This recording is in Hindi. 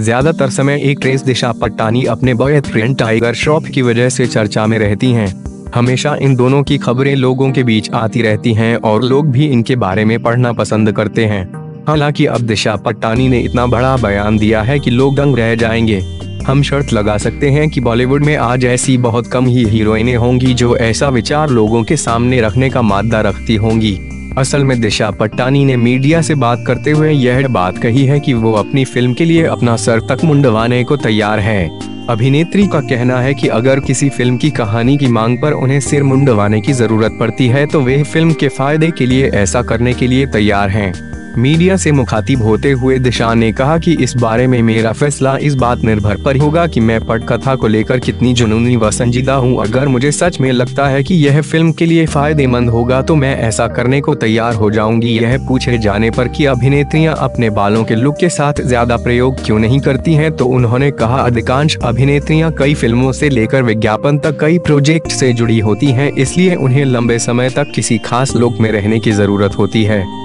ज़्यादातर समय एक ट्रेस दिशा पट्टानी अपने बॉयफ्रेंड टाइगर श्रॉफ की वजह से चर्चा में रहती हैं। हमेशा इन दोनों की खबरें लोगों के बीच आती रहती हैं और लोग भी इनके बारे में पढ़ना पसंद करते हैं। हालाँकि अब दिशा पट्टानी ने इतना बड़ा बयान दिया है कि लोग दंग रह जाएँगे। हम शर्त लगा सकते हैं कि बॉलीवुड में आज ऐसी बहुत कम ही हीरोइनें होंगी जो ऐसा विचार लोगों के सामने रखने का मादा रखती होंगी। असल में दिशा पट्टानी ने मीडिया से बात करते हुए यह बात कही है कि वो अपनी फ़िल्म के लिए अपना सर तक मुंडवाने को तैयार हैं। अभिनेत्री का कहना है कि अगर किसी फ़िल्म की कहानी की मांग पर उन्हें सिर मुंडवाने की ज़रूरत पड़ती है तो वे फ़िल्म के फ़ायदे के लिए, ऐसा करने के लिए तैयार हैं मीडिया से मुखातिब होते हुए दिशा ने कहा कि इस बारे में मेरा फैसला इस बात निर्भर पर होगा कि मैं पटकथा को लेकर कितनी जुनूनी व संजीदा हूँ। अगर मुझे सच में लगता है कि यह फ़िल्म के लिए फ़ायदेमंद होगा तो मैं ऐसा करने को तैयार हो जाऊँगी। यह पूछे जाने पर कि अभिनेत्रियाँ अपने बालों के लुक के साथ ज़्यादा प्रयोग क्यों नहीं करती हैं तो उन्होंने कहा, अधिकांश अभिनेत्रियाँ कई फ़िल्मों से लेकर विज्ञापन तक कई प्रोजेक्ट से जुड़ी होती हैं, इसलिए उन्हें लंबे समय तक किसी खास लुक में रहने की ज़रूरत होती है।